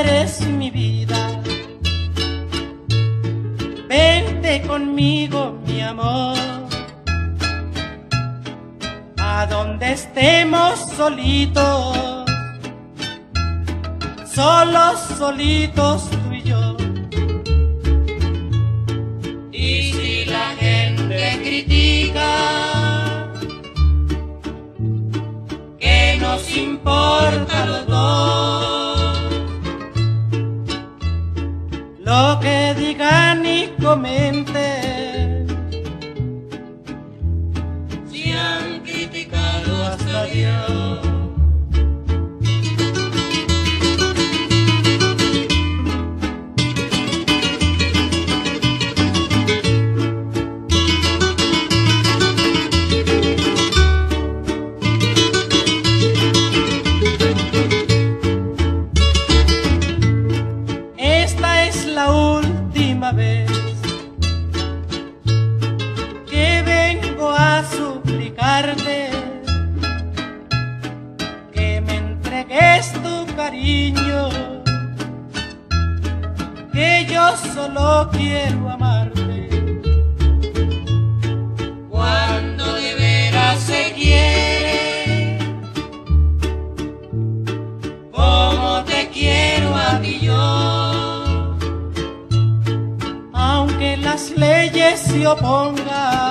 eres mi vida. Vente conmigo, mi amor. A donde estemos solitos, solos, solitos Lo que digan y comenten, Si han criticado hasta Dios. Que yo solo quiero amarte. Cuando de veras se quiere, como te quiero a ti yo. aunque las leyes se opongan,